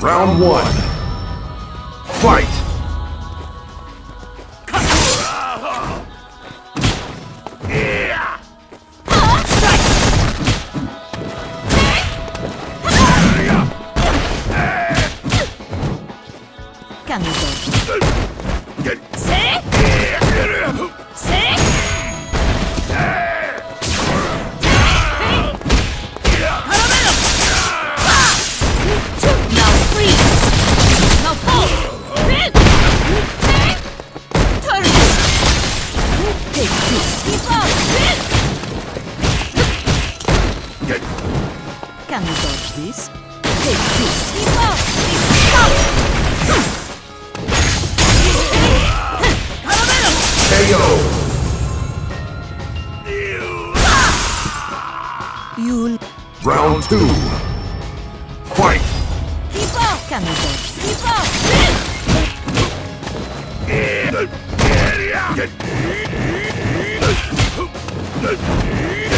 Round one. Fight! Can you dodge? See? Keep up! Hit! Can you dodge this? Take this! Keep up! Stop! KO! You'll Round two. Fight! keep up! Can you dodge? Keep up! Hit! No Let's eat it!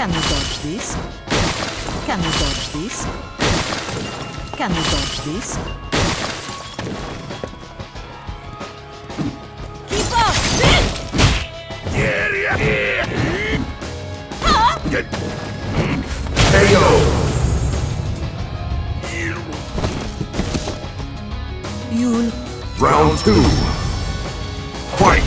Can you dodge this? Can you dodge this? Can you dodge this? Keep up! KO! You'll You'll. Round two. Fight!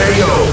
KO.